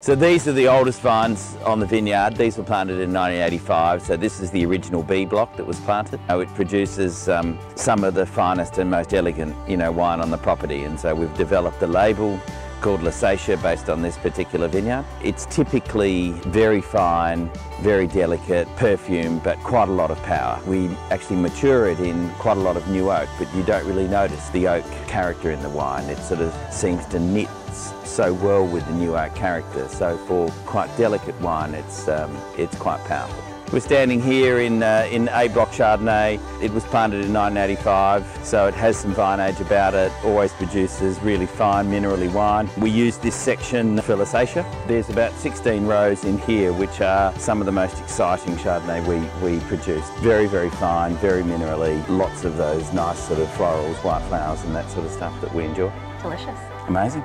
So these are the oldest vines on the vineyard. These were planted in 1985. So this is the original B block that was planted. It produces um, some of the finest and most elegant, you know, wine on the property. And so we've developed a label called Lusatia based on this particular vineyard. It's typically very fine, very delicate, perfume, but quite a lot of power. We actually mature it in quite a lot of new oak, but you don't really notice the oak character in the wine. It sort of seems to knit so well with the new oak character. So for quite delicate wine, it's, um, it's quite powerful. We're standing here in, uh, in A Block Chardonnay. It was planted in 1985, so it has some vine age about it, always produces really fine minerally wine. We use this section for Lusatia. There's about 16 rows in here, which are some of the most exciting Chardonnay we, we produce. Very, very fine, very minerally, lots of those nice sort of florals, white flowers and that sort of stuff that we enjoy. Delicious. Amazing.